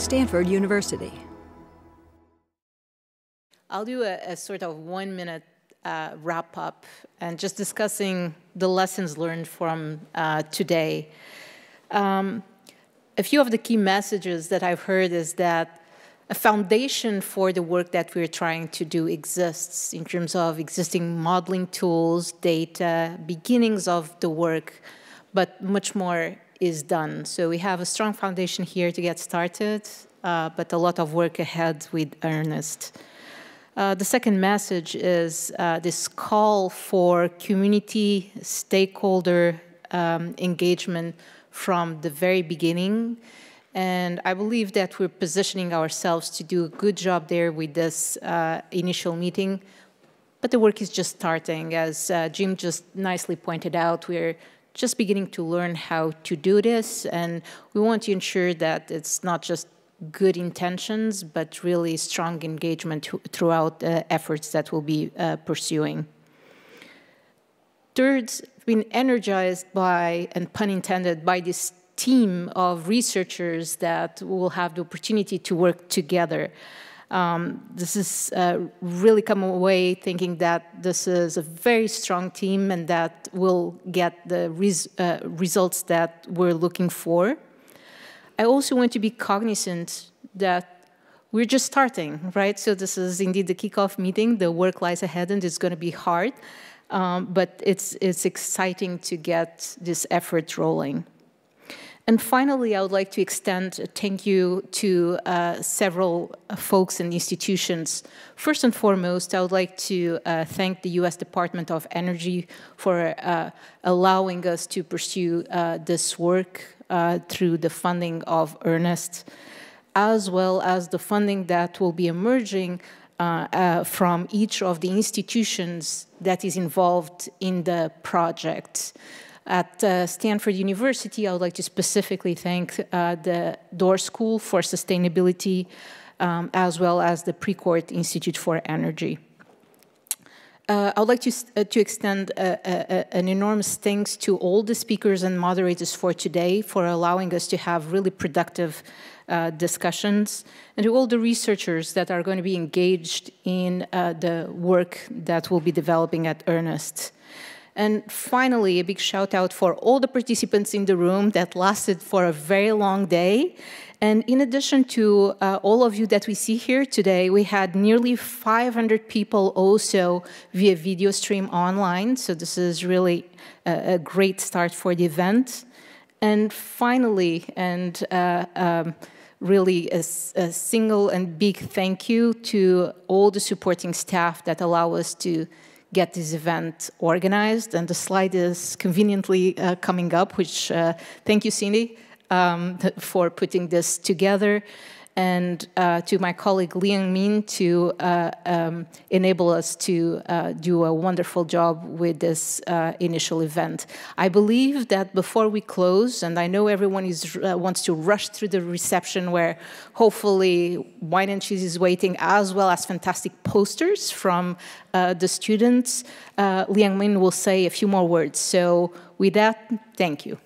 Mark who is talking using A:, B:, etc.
A: Stanford University.
B: I'll do a, a sort of one minute uh, wrap up and just discussing the lessons learned from uh, today. Um, a few of the key messages that I've heard is that a foundation for the work that we're trying to do exists in terms of existing modeling tools, data, beginnings of the work, but much more is done. So we have a strong foundation here to get started, uh, but a lot of work ahead with Earnest. Uh, the second message is uh, this call for community stakeholder um, engagement from the very beginning. And I believe that we're positioning ourselves to do a good job there with this uh, initial meeting. But the work is just starting. As uh, Jim just nicely pointed out, we're just beginning to learn how to do this. And we want to ensure that it's not just good intentions, but really strong engagement throughout the efforts that we'll be uh, pursuing. Third, been energized by, and pun intended, by this team of researchers that will have the opportunity to work together. Um, this is uh, really come away thinking that this is a very strong team and that will get the res uh, results that we're looking for. I also want to be cognizant that we're just starting, right? So this is indeed the kickoff meeting. The work lies ahead and it's going to be hard, um, but it's, it's exciting to get this effort rolling. And finally, I would like to extend a thank you to uh, several uh, folks and institutions. First and foremost, I would like to uh, thank the U.S. Department of Energy for uh, allowing us to pursue uh, this work uh, through the funding of Earnest, as well as the funding that will be emerging from each of the institutions that is involved in the project. At uh, Stanford University, I would like to specifically thank uh, the Doerr School for Sustainability, um, as well as the Precourt Institute for Energy. Uh, I would like to, uh, to extend uh, uh, uh, an enormous thanks to all the speakers and moderators for today for allowing us to have really productive discussions, and to all the researchers that are going to be engaged in the work that we'll be developing at Earnest. And finally, a big shout out for all the participants in the room that lasted for a very long day and in addition to uh, all of you that we see here today, we had nearly 500 people also via video stream online. So this is really a, a great start for the event. And finally, and uh, um, really a, a, single and big thank you to all the supporting staff that allow us to get this event organized. And the slide is conveniently uh, coming up, which uh, thank you, Cindy um, for putting this together, and uh, to my colleague Liang Min to uh, um, enable us to uh, do a wonderful job with this uh, initial event. I believe that before we close, and I know everyone is, uh, wants to rush through the reception where hopefully wine and cheese is waiting, as well as fantastic posters from uh, the students, Liang Min will say a few more words. So with that, thank you.